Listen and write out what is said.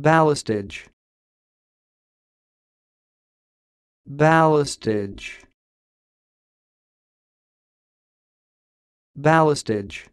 ballastage. Ballastage. Ballastage.